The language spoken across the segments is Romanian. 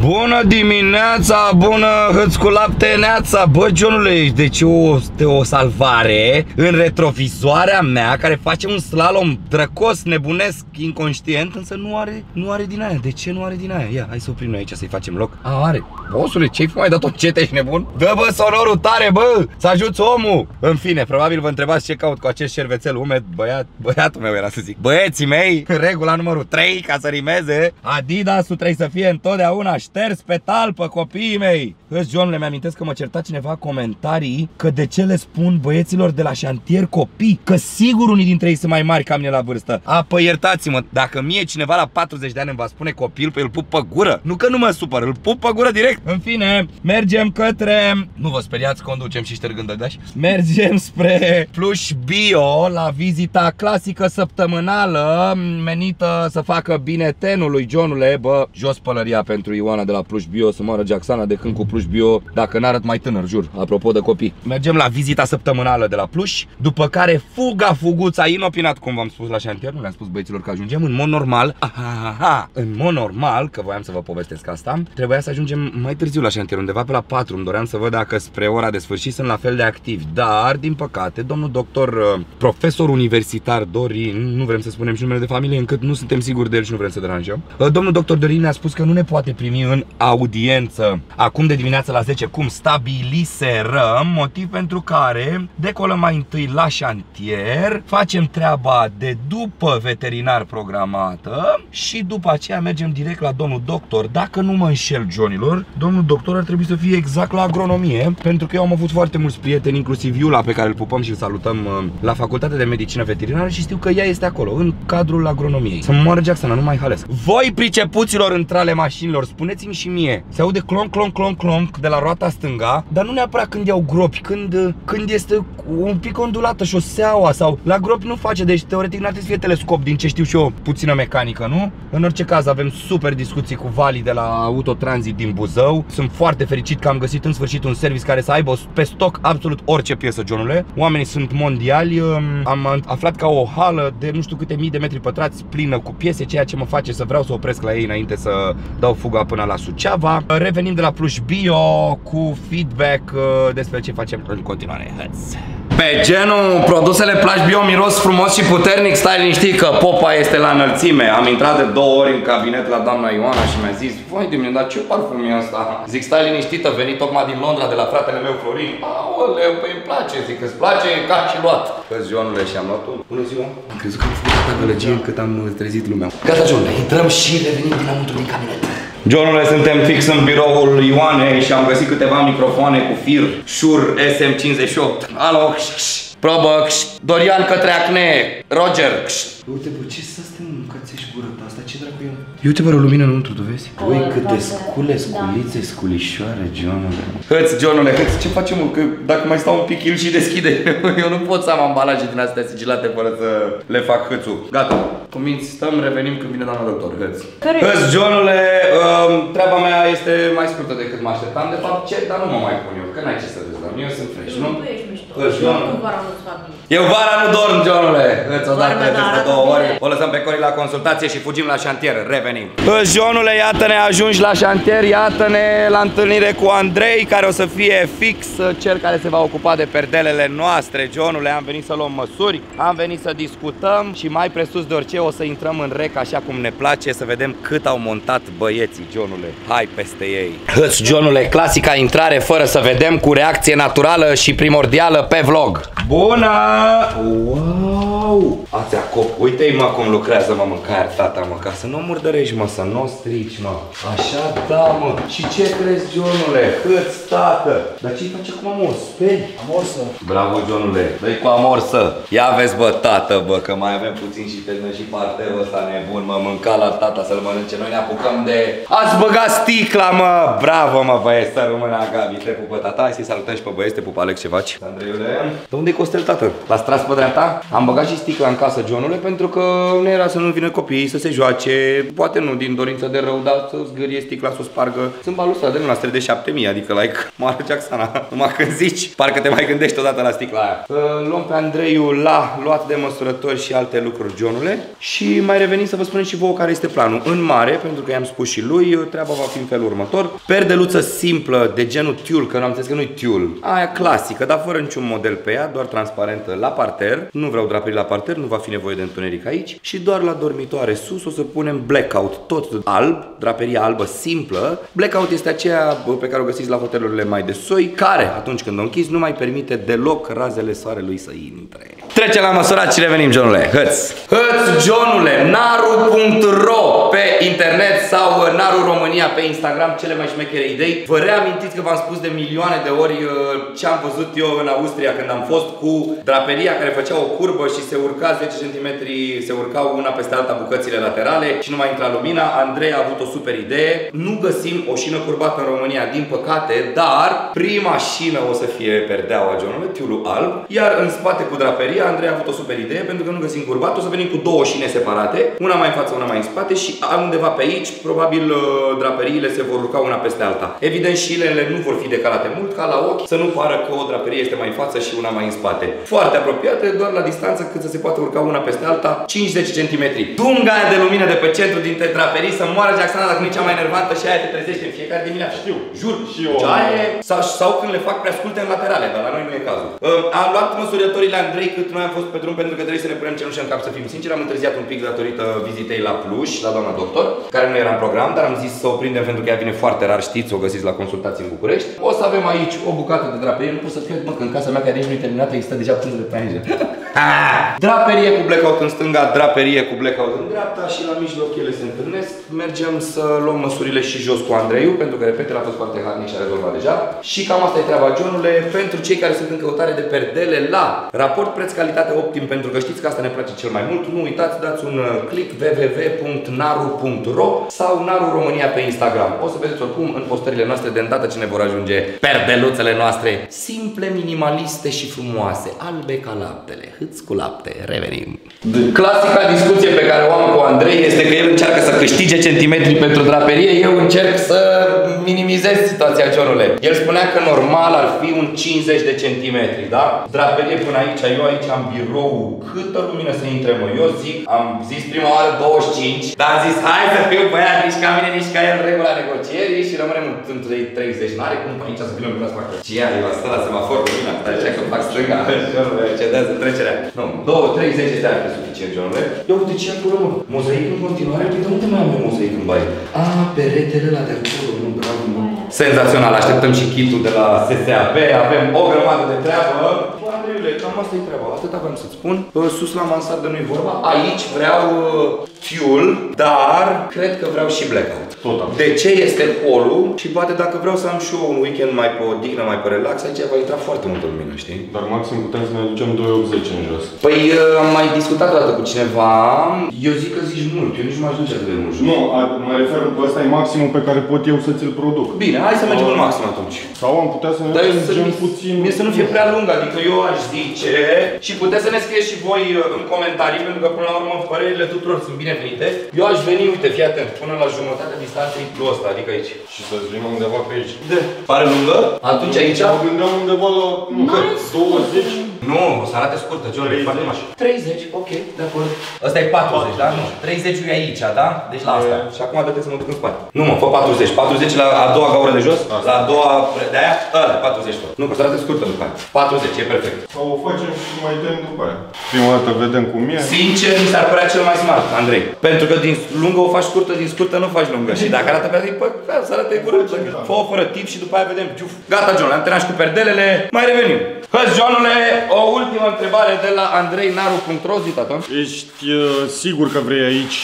Bună dimineața, bună hâți cu lapte neața Bă, Johnule, deci o, o salvare în retrovizoarea mea Care face un slalom drăcos, nebunesc, inconștient Însă nu are, nu are din aia. De ce nu are din aia? Ia, hai să oprim noi aici să-i facem loc. A, are. Bosule, ce-ai mai dat-o cete, ești nebun? Dă bă sonorul tare, bă, să ajuți omul! În fine, probabil vă întrebați ce caut cu acest șervețel umed. Băiat, băiatul meu era să zic. Băieții mei, regula numărul 3 ca să rimeze Adidasul trebuie să fie întotdeauna șters pe talpă, copiii mei Îți, John, le mi-amintesc că mă certa cineva comentarii Că de ce le spun băieților de la șantier copii Că sigur unii dintre ei sunt mai mari ca mine la vârstă. A, păi iertați-mă, dacă mie cineva la 40 de ani îmi va spune copil, pe îl pup pe gură. Nu că nu mă supăr, îl pup pe gură direct. În fine, mergem către... Nu vă speriați, conducem și ștergând dași Mergem spre Pluș Bio La vizita clasică săptămânală Menită să facă bine tenului Johnule. Bă, jos pălăria pentru Ioana de la Pluș Bio Să moară Jacksana de când cu Pluș Bio Dacă n-arăt mai tânăr, jur, apropo de copii. Mergem la vizita săptămânală de la Pluș După care fuga fuguța inopinat Cum v-am spus la șantier, nu le-am spus băieților că ajungem În mod normal, aha, aha, în mod normal Că voiam să vă povestesc asta Trebuia să ajungem mai târziu la șantier Undeva pe la 4, îmi doream să văd dacă spre ora de sfârșit Sunt la fel de activi. Dar, din păcate, domnul doctor uh, Profesor universitar Dorin Nu vrem să spunem și numele de familie Încât nu suntem siguri de el și nu vrem să deranjăm uh, Domnul doctor Dorin ne-a spus că nu ne poate primi în audiență. Acum de dimineață la 10 Cum stabiliserăm Motiv pentru care decolăm mai întâi la șantier Facem treaba de după veterinar programată Și după aceea mergem direct la domnul doctor. Dacă nu mă înșel, Johnilor Domnul doctor ar trebui să fie exact la agronomie Pentru că eu am avut foarte mulți prieteni Inclusiv Iula pe care îl pupăm și îl salutăm uh, La facultatea de medicină veterinară Și știu că ea este acolo, în cadrul agronomiei. Să moară Jackson, nu mai halesc Voi pricepuților între ale mașinilor Spuneți-mi și mie. Se aude clonk, clonk, clonk, clonk de la roata stânga Dar nu neapărat când iau gropi Când, când este un pic ondulată șoseaua Sau la gropi nu face Deci teoretic n-ar trebui să fie telescop Din ce știu și eu, puțină mecanică, nu? În orice caz avem super discuții cu Vali de la Autotransit din Buzău. Sunt foarte fericit că am găsit în sfârșit un service care să aibă pe stoc absolut orice piesă, Johnule. Oamenii sunt mondiali Am aflat ca o hală de nu știu câte mii de metri pătrați plină cu piese Ceea ce mă face să vreau să opresc la ei înainte să dau fuga până la Suceava. Revenim de la Pluș Bio cu feedback uh, despre ce facem în continuare Hăți. Pe genul produsele Plaj Bio miros frumos și puternic, stai liniștit că popa este la înălțime. Am intrat de două ori în cabinet la doamna Ioana și mi-a zis, voi de mine, dar ce parfum e asta? Zic, stai liniștită, venit tocmai din Londra de la fratele meu Florin. Aoleu, păi îmi place, zic, îți place, ca și luat. Că Johnule și am luat un. Bună ziua. Am crezut că am făcut atâta gălăgie încât am trezit lumea. Gata, Johnule, intrăm și revenim dinăuntru din cabinet. Johnule, suntem fix în biroul Ioanei și am găsit câteva microfoane cu fir Shure SM58. Alo, probă, Dorian către acne, Roger. Uite, bă, ce să stai încățești gură ta asta? Ce dracu e? Uite, vă o lumină înăuntru, tu vezi? Ui, cât de scule, sculițe, sculișoare, Johnule. Hăți, Johnule, hăți, ce facem, mă? Că dacă mai stau un pic, el și deschide. Eu nu pot să am ambalaje din astea sigilate fără să le fac hățul. Gata. Cuminți, stăm, revenim când vine doamna doctor. Hăți. Hăți, Johnule, um, treaba mea este mai scurtă decât mă așteptam. De fapt, ce? Dar nu mă mai pun eu, că n-ai ce să vezi, dar eu sunt fresh, nu? Tu ești mișto. Hăți, Eu Johnule. nu vara nu-ți fac nimic. Eu vara nu dorm, Johnule! Îți odată, Doarme, de dar două arată ori. bine. O lăsăm pe Cori la consultație și fugim la șantier. Revenim. Îți, Johnule, iată-ne ajungi la șantier, iată-ne la întâlnire cu Andrei, care o să fie fix cel care se va ocupa de perdelele noastre. Johnule, am venit să luăm măsuri, am venit să discutăm și mai presus de orice o să intrăm în rec așa cum ne place, să vedem cât au montat băieții, Johnule. Hai peste ei. Îți, Johnule, clasica intrare fără să vedem cu reacție naturală și primordială pe vlog. Bună! Wow! Ați acop, uite-i mă cum lucrează mă mâncare tata mă, ca să nu murdărești mă, să nu o strici mă. Așa da mă. Și ce crezi Johnule? Câți tată? Dar ce-i face acum mă? Speri? Amorsă. Bravo Johnule, dă cu amorsă. Ia vezi bă tată bă, că mai avem puțin și pe noi și parterul ăsta nebun mă, mânca la tata să-l mănânce. Noi ne apucăm de... Ați băgat sticla mă! Bravo mă băieți, să rămână Gabi, te pupă tata. Hai să-i salutăm și pe băieți, te pupă Alex, ce faci? Andrei, costelele. De unde e costel, tată? L-ați tras pe dreapta? Am băgat și sticla în casă, Johnule, pentru că nu era să nu vină copiii să se joace. Poate nu din dorință de rău, dar să zgârie sticla, să o spargă. Sunt balustrade noastre de 7000, adică like Mare Jacksana. Numai când zici, parcă te mai gândești odată la sticla aia. Uh, Luăm pe Andreiu la luat de măsurători și alte lucruri, Johnule. Și mai revenim să vă spunem și vouă care este planul. În mare, pentru că i-am spus și lui, treaba va fi în felul următor. Perdeluță simplă, de genul tiul, că nu am înțeles că nu-i tiul. Aia clasică, dar fără niciun model pe ea, doar transparentă la parter. Nu vreau draperii la parter, nu va fi nevoie de întuneric aici. Și doar la dormitoare sus o să punem blackout, tot alb, draperia albă simplă. Blackout este aceea bă, pe care o găsiți la hotelurile mai de soi, care, atunci când o închizi, nu mai permite deloc razele soarelui să intre. Trece la măsurat și revenim, Johnule. Hăț! Hăț, Johnule! Naru.ro pe internet sau Naru România pe Instagram, cele mai șmechere idei. Vă reamintiți că v-am spus de milioane de ori uh, ce am văzut eu în Austria când am fost cu draperia care făcea o curbă și se urca 10 cm, se urcau una peste alta bucățile laterale și nu mai intra lumina. Andrei a avut o super idee. Nu găsim o șină curbată în România, din păcate, dar prima șină o să fie perdeaua Johnule, tiulul alb, iar în spate cu draperia, Andrei a avut o super idee pentru că nu găsim curbat, o să venim cu două șine separate, una mai în față, una mai în spate și undeva pe aici, probabil uh, draperiile se vor urca una peste alta. Evident, șinele nu vor fi decalate mult ca la ochi, să nu pară că o draperie este mai în față și una mai în spate. Foarte apropiate, doar la distanță cât să se poate urca una peste alta, 5-10 cm. Dunga aia de lumină de pe centru dintre draperii să moară Jacksana dacă nu e cea mai nervantă și aia te trezește în fiecare dimineață. Știu, Jur, și eu. Deci aia e- sau, sau când le fac prea sculte în laterale, dar la noi nu e cazul. Uh, am luat măsurătorile Andrei cât noi am fost pe drum pentru că trebuie să ne punem cenușă în cap să fim sinceri. Am întârziat un pic datorită vizitei la Pluș, la doamna doctor, care nu era în program, dar am zis să o prindem pentru că ea vine foarte rar, știți, o găsiți la consultații în București. O să avem aici o bucată de draperie, nu pot să cred, mă, că în casa mea care nici nu e terminată există deja pânzele pe aici. Draperie cu blackout în stânga, draperie cu blackout în dreapta și la mijloc ele se întâlnesc. Mergem să luăm măsurile și jos cu Andreiu, pentru că, repet, el a fost foarte harnic și a rezolvat deja. Și cam asta e treaba, Johnule, pentru cei care sunt în căutare de perdele la raport preț-calitate optim, pentru că știți că asta ne place cel mai mult. Nu uitați, dați un uh, click www.naru.ro sau Naru România pe Instagram. O să vedeți oricum în postările noastre de îndată ce ne vor ajunge perdeluțele noastre simple, minimaliste și frumoase, albe ca laptele, hâți cu lapte. Revenim. Clasica discuție pe care o am cu Andrei este că el încearcă să câștige centimetri pentru draperie, eu încerc să minimizez situația Johnule. El spunea că normal ar fi un 50 de centimetri, da? Draperie până aici, eu aici am birou, câtă lumină să intre, mă? Eu zic, am zis prima oară 25, dar am zis, hai să fiu băiat, nici ca mine, nici ca el, regula negocierii și rămânem între 30, n-are cum pe aici să vină lumina să facă. Ce ia, eu stă la semafor lumina, dar ce că fac stânga, Johnule, cedează trecerea. Nu, 2, 30 este ar fi suficient, Johnule. Eu uite ce acolo, mă, mozaic în continuare, uite, de unde mai am eu mozaic în baie? A, peretele la de acolo, nu, bravo, mă. Senzațional, așteptăm și kitul de la SSAP, avem o grămadă de treabă. Bă, Andreiule, cam asta e treaba, atât aveam să-ți spun. Uh, Sus la mansardă nu-i vorba, aici vreau uh, fuel, dar cred că vreau și blackout. Tot am. De ce este holul și poate dacă vreau să am și eu un weekend mai pe odihnă, mai pe relax, aici va intra foarte multă lumină, știi? Dar maxim putem să ne ducem 2,80 în jos. Păi uh, am mai discutat o dată cu cineva, eu zic că zici mult, eu nici nu m-aș duce atât de mult. Nu, a- mă refer, ăsta e maximul pe care pot eu să ți-l produc. Bine, hai să mergem în maxim atunci. Sau am putea să ne Dar eu să, mergem mi- puțin... mie să nu fie prea lung, adică eu aș zice și puteți să ne scrieți și voi uh, în comentarii, pentru că până la urmă părerile tuturor sunt binevenite. Eu aș veni, uite, fii atent, până la jumătatea distanței plus ăsta, adică aici. Și să-ți vină undeva pe aici. De. Pare lungă? Atunci aici? Mă gândeam undeva la, nu, Mai 20. Nu, o să arate scurtă, John, e 30. foarte mare. 30, ok, de acord. Ăsta e 40, da? Nu. 30 e aici, da? Deci la asta. Și acum dă să mă duc în spate. Nu mă, fă 40. 40 la a doua gaură de jos, Asta. la a doua de aia, ăla, 40 fă. Nu, că o să arate scurtă după aia. 40, e perfect. Sau o facem și mai dăm după aia. Prima dată vedem cum e. Sincer, mi s-ar părea cel mai smart, Andrei. Pentru că din lungă o faci scurtă, din scurtă nu faci lungă. Și dacă arată pe zic, păi, da, să arate curând. Fă o fără tip și după aia vedem. Ciuf. Gata, John, am terminat și cu perdelele. Mai revenim. Hăți, Johnule, o ultimă întrebare de la Andrei Naru.ro, zi, tată. Ești uh, sigur că vrei aici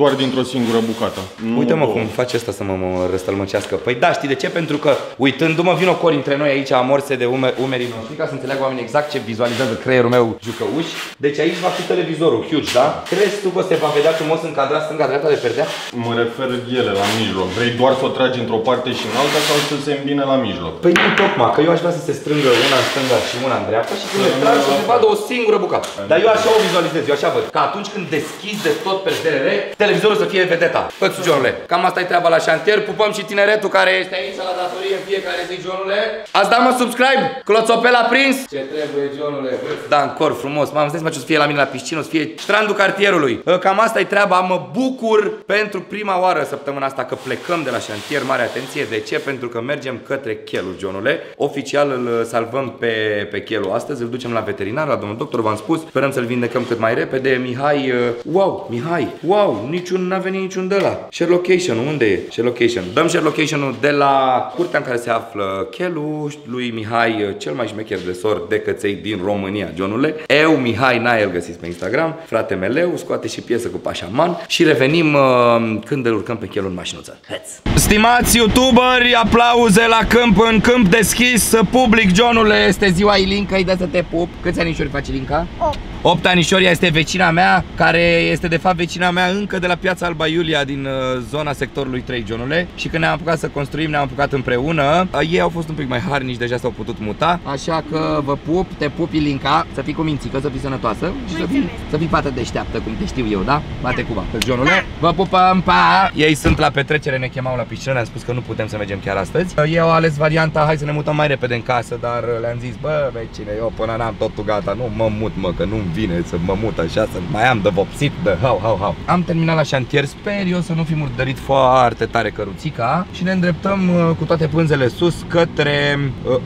doar dintr-o singură bucată? Nu Uite-mă două. cum face asta să mă, mă răstălmăcească. Păi da, știi de ce? Pentru că uitându-mă vin o cori între noi aici amorse de ume, umerii noștri ca să înțeleagă oamenii exact ce vizualizează creierul meu jucăuș. Deci aici va fi televizorul huge, da? Crezi tu că se va vedea frumos încadrat stânga-dreapta de perdea? Mă refer ele la mijloc. Vrei doar să o tragi într-o parte și în alta sau să se îmbine la mijloc? Păi nu tocmai, că eu aș vrea să se strângă una în stânga și una în dreapta și când le tragi să se vadă o singură bucată. Dar eu așa o vizualizez, eu așa văd. Că atunci când deschizi de tot pe SDRR, televizorul să fie vedeta. Fă-ți, Johnule. Cam asta e treaba la șantier. Pupăm și tineretul care este aici la datorie în fiecare zi, Johnule. Ați dat mă subscribe? Cloțopel a prins? Ce trebuie, Johnule? Da, în cor frumos. Mamă, stai ce o să fie la mine la piscină, o să fie strandul cartierului. Cam asta e treaba. Mă bucur pentru prima oară săptămâna asta că plecăm de la șantier. Mare atenție. De ce? Pentru că mergem către Chelu, Johnule. Oficial îl salvăm pe, pe Chelu astăzi. Îl ducem la veterinar, la domnul doctor, v-am spus. Sperăm să-l vindecăm cât mai repede. Mihai, uh, wow, Mihai, wow, niciun, n-a venit niciun de la. Share location, unde e? Share location. Dăm share location-ul de la curtea în care se află Chelu, lui Mihai, uh, cel mai șmecher de sor de căței din România, Johnule. Eu, Mihai Nae, îl găsiți pe Instagram, frate meleu, scoate și piesă cu Pașaman și revenim uh, când îl urcăm pe Chelu în mașinuță. Heads. Stimați youtuberi, aplauze la câmp, în câmp deschis, public, Johnule, este ziua Ilinca, îi dă să te pup. Câți anișori face Ilinca? 8. 8 anișori, este vecina mea, care este de fapt vecina mea încă de la piața Alba Iulia din uh, zona sectorului 3, Johnule. Și când ne-am apucat să construim, ne-am apucat împreună. Uh, ei au fost un pic mai harnici, deja s-au putut muta. Așa că vă pup, te pup Ilinca, să fii cu mințică, să fii sănătoasă și să fii, să fii fată deșteaptă, cum te știu eu, da? Bate cuba, pe Johnule. Vă pupăm, pa! Ei sunt la petrecere, ne chemau la piscină, le-am spus că nu putem să mergem chiar astăzi. Uh, ei au ales varianta, hai să ne mutăm mai repede în casă, dar le-am zis, bă, vecine, eu până n-am totul gata, nu mă mut, mă, că nu-mi vine să mă mut așa, să mai am de vopsit, de hau, hau, hau. Am terminat la șantier, sper eu să nu fi murdărit foarte tare căruțica și ne îndreptăm uh, cu toate pânzele sus către... Uh,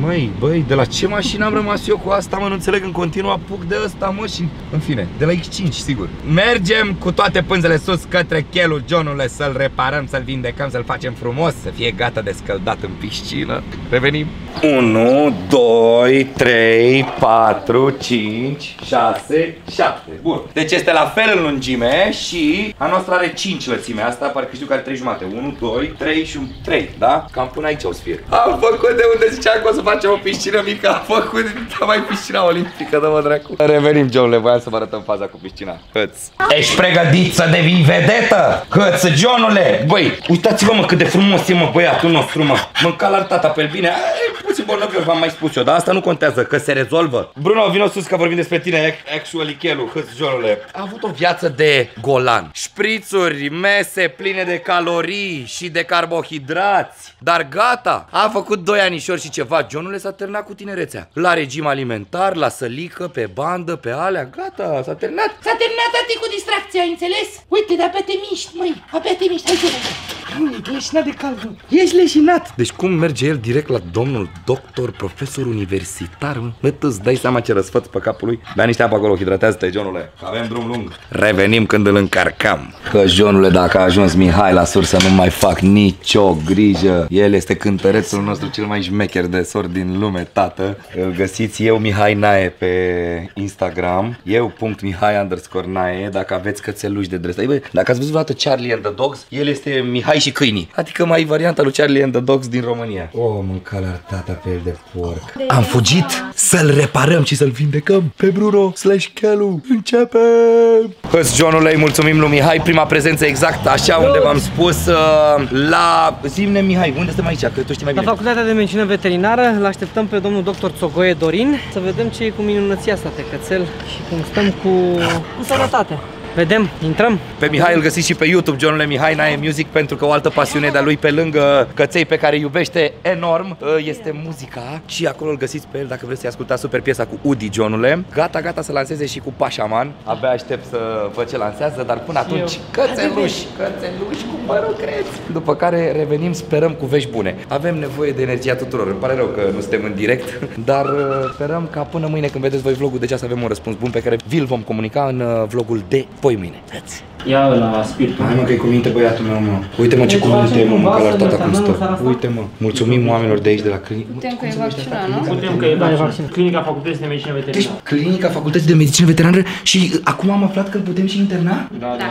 Măi, băi, de la ce mașină am rămas eu cu asta, mă, nu înțeleg, în continuu apuc de ăsta, mă, și în fine, de la X5, sigur. Mergem cu toate pânzele sus către chelul Johnule să-l reparăm, să-l vindecăm, să-l facem frumos, să fie gata de scăldat în piscină. Revenim. 1, 2, 3, 4, 5, 6, 7. Bun. Deci este la fel în lungime și a noastră are 5 lățime. Asta parcă știu că are 3 jumate. 1, 2, 3 și 3, da? Cam până aici o să fie. Am făcut de unde ziceam că o să facem o piscină mică. Am făcut de mai piscina olimpică, dă-mă dracu. Revenim, Johnule, voiam să vă arătăm faza cu piscina. Hăț. Ești pregătit să devii vedetă? Hăț, Johnule! Băi, uitați-vă mă cât de frumos e mă băiatul nostru, mă. Mânca la tata pe bine. Ai, puțin bolnav, v-am mai spus eu, dar asta nu contează, că se rezolvă. Bruno, vino sus că vorbim despre tine, actually Chelu, Johnule. A avut o viață de golan. Șprițuri, mese pline de calorii și de carbohidrați. Dar gata, a făcut 2 anișori și ceva, Johnule s-a terminat cu tinerețea. La regim alimentar, la sălică, pe bandă, pe alea, gata, s-a terminat. S-a terminat tati cu distracția, ai înțeles? Uite, de abia te miști, măi, abia te miști, hai să vedem. Ești leșinat de cald, Ești leșinat. Deci cum merge el direct la domnul doctor, profesor universitar? Mă, tu îți dai seama ce răsfăț pe capul lui? Bea niște apă acolo, hidratează-te, Johnule. Avem drum lung. Revenim când îl încarcam. Că, Johnule, dacă a ajuns Mihai la sursă, nu mai fac nicio grijă. El este cântărețul nostru cel mai șmecher de sor din lume, tată. Îl găsiți eu, Mihai Nae, pe Instagram. Eu, punct Mihai underscore Nae, dacă aveți cățeluși de dres. Dacă ați văzut vreodată Charlie and the Dogs, el este Mihai și câinii. Adică mai varianta lui Charlie and the Dogs din România. O, oh, mânca la tata pe el de porc. Am fugit să-l reparăm și să-l vindecăm pe Bruno slash Kelu. Începem! Hăți, Johnule, îi mulțumim lui Mihai. Prima prezență exact așa unde v-am spus uh, la... Zimne, Mihai, unde suntem aici? Că tu știi mai bine. La Facultatea de Medicină Veterinară l așteptăm pe domnul doctor Țogoie Dorin să vedem ce e cu minunăția asta de cățel și cum stăm cu, cu sănătate. Vedem, intrăm. Pe Mihai îl găsiți și pe YouTube, Johnule Mihai Nae Music, pentru că o altă pasiune de-a lui pe lângă căței pe care iubește enorm este muzica și acolo îl găsiți pe el dacă vreți să-i ascultați super piesa cu Udi, Johnule. Gata, gata să lanseze și cu Pașaman. Abia aștept să văd ce lansează, dar până atunci cățeluși, cățeluși, cum mă rog crezi. După care revenim, sperăm cu vești bune. Avem nevoie de energia tuturor. Îmi pare rău că nu suntem în direct, dar uh, sperăm ca până mâine când vedeți voi vlogul, deja să avem un răspuns bun pe care vi-l vom comunica în uh, vlogul de poi mâine. Hați. Ia la spiritul. Hai mă că e cu minte băiatul meu, mă. Uite mă ce cuvinte e, mă, mânca la tata cum stă. Uite mă, mulțumim oamenilor de aici de la clinică. Putem că e vaccina, nu? Putem că e vaccina. Clinica Facultății de Medicină Veterinară. Deci, clinica Facultății de Medicină Veterinară și acum am aflat că îl putem și interna? Da, da.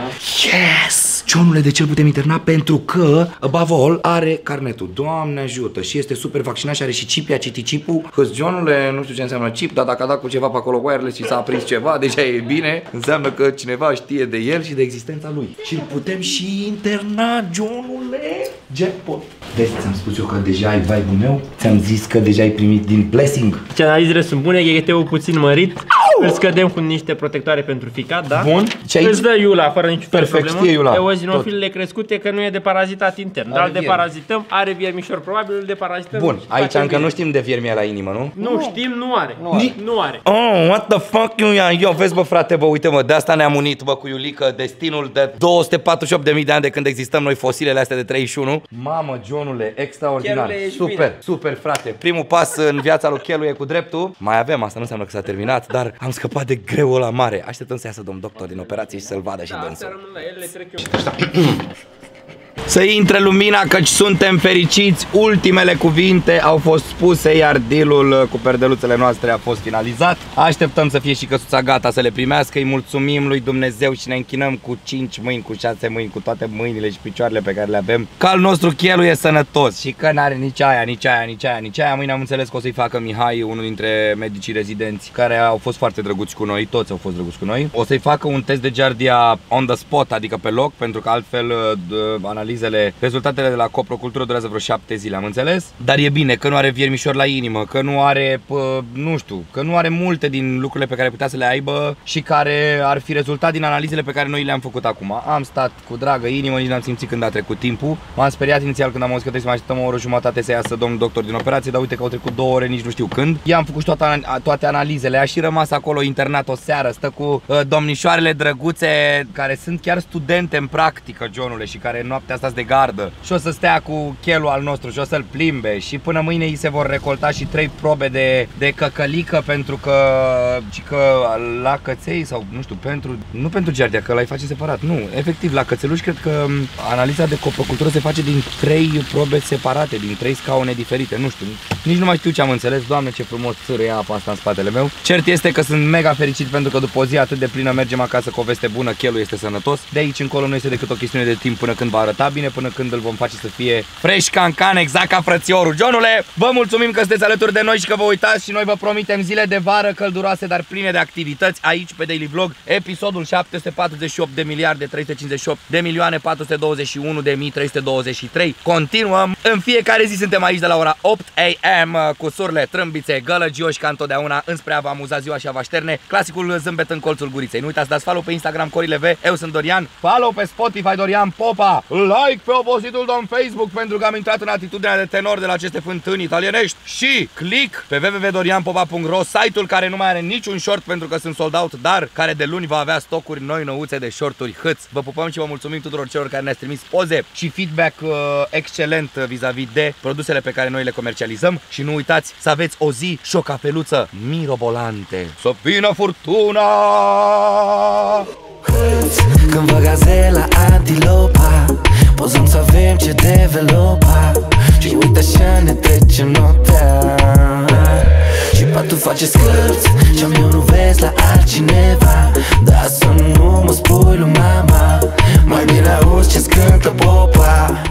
Yes! Johnule, de ce îl putem interna? Pentru că, above all, are carnetul. Doamne ajută și este super vaccinat și are și chip, a citit chipul. Că Johnule, nu știu ce înseamnă chip, dar dacă a dat cu ceva pe acolo wireless și s-a aprins ceva, deja e bine. Înseamnă că cineva știe de el și de existența lui. Și îl putem și interna, Johnule. Jackpot. Vezi, ți-am spus eu că deja ai vibe-ul meu? Ți-am zis că deja ai primit din blessing. Ce analizele sunt bune, GT-ul puțin mărit. Îl scădem cu niște protectoare pentru ficat, da? Bun. Și aici- Îți dă iula fără niciun fel de Perfect, problemă. știe iula. Eozinofilele crescute că nu e de parazitat intern. Dar Are îl viermi. deparazităm, are viermișor probabil, îl deparazităm. Bun, și aici face încă bine. nu știm de viermia la inimă, nu? Nu știm, nu are. Nu are. Nu are. Oh, what the fuck, eu, eu, vezi bă frate, bă, uite mă, de asta ne-am unit, bă, cu Iulică, destinul de 248.000 de ani de când existăm noi, fosilele astea de 31. Mamă, Johnule, extraordinar, Chelule, ești super, bine. super, frate. Primul pas în viața lui Chelu e cu dreptul. Mai avem, asta nu înseamnă că s-a terminat, dar am scăpat de greul la mare. Așteptăm să iasă domn doctor din operație și să-l vadă și Da, astea dânsul. rămân la ele, le trec eu. Să intre lumina căci suntem fericiți. Ultimele cuvinte au fost spuse Iar dealul uh, cu perdeluțele noastre a fost finalizat. Așteptăm să fie și căsuța gata să le primească. Îi mulțumim lui Dumnezeu și ne închinăm cu 5 mâini, cu 6 mâini Cu toate mâinile și picioarele pe care le avem. Că al nostru chelu e sănătos Și că n-are nici aia, nici aia, nici aia, nici aia. Mâine am înțeles că o să-i facă Mihai Unul dintre medicii rezidenți Care au fost foarte drăguți cu noi Toți au fost drăguți cu noi. O să-i facă un test de giardia on the spot Adică pe loc Pentru că altfel uh, d- analizele, rezultatele de la coprocultură durează vreo șapte zile, am înțeles? Dar e bine că nu are viermișor la inimă, că nu are, pă, nu știu, că nu are multe din lucrurile pe care putea să le aibă și care ar fi rezultat din analizele pe care noi le-am făcut acum. Am stat cu dragă inimă, nici n-am simțit când a trecut timpul. M-am speriat inițial când am auzit că trebuie să mai așteptăm o oră jumătate să iasă domnul doctor din operație, dar uite că au trecut două ore, nici nu știu când. I-am făcut și toate, toate analizele, a și rămas acolo internat o seară, stă cu uh, domnișoarele drăguțe care sunt chiar studente în practică, Johnule, și care noaptea asta de gardă. Și o să stea cu chelul al nostru și o să-l plimbe și până mâine îi se vor recolta și trei probe de, de căcălică pentru că, și că la căței sau nu știu, pentru, nu pentru giardia, că l-ai face separat, nu, efectiv la cățeluși cred că m, analiza de coprocultură se face din trei probe separate, din trei scaune diferite, nu știu, nici nu mai știu ce am înțeles, doamne ce frumos țârâie apa asta în spatele meu. Cert este că sunt mega fericit pentru că după o zi atât de plină mergem acasă cu o veste bună, chelul este sănătos. De aici încolo nu este decât o chestiune de timp până când va arăta bine, până când îl vom face să fie fresh can can, exact ca frățiorul. Johnule, vă mulțumim că sunteți alături de noi și că vă uitați și noi vă promitem zile de vară călduroase, dar pline de activități aici pe Daily Vlog, episodul 748 de miliarde 358 de milioane 421 de mii 323. Continuăm, în fiecare zi suntem aici de la ora 8 am cu surle, trâmbițe, gălăgioși ca întotdeauna înspre a vă amuza ziua și a vă așterne. Clasicul zâmbet în colțul guriței. Nu uitați, dați follow pe Instagram Corile V, eu sunt Dorian, follow pe Spotify Dorian Popa, like pe obositul domn Facebook pentru că am intrat în atitudinea de tenor de la aceste fântâni italienești și click pe www.dorianpopa.ro, site-ul care nu mai are niciun short pentru că sunt sold out, dar care de luni va avea stocuri noi nouțe de shorturi hâț. Vă pupăm și vă mulțumim tuturor celor care ne-ați trimis poze și feedback uh, excelent uh, vis-a-vis de produsele pe care noi le comercializăm și nu uitați să aveți o zi și o cafeluță mirobolante. Să vină furtuna! Când vă gazela antilopa Pozăm să avem ce developa. Și uite așa ne trecem noaptea. Și patul face scârți Și-am eu nu vezi la altcineva. Dar să nu mă spui lui mama. Mai bine auzi ce scântă popa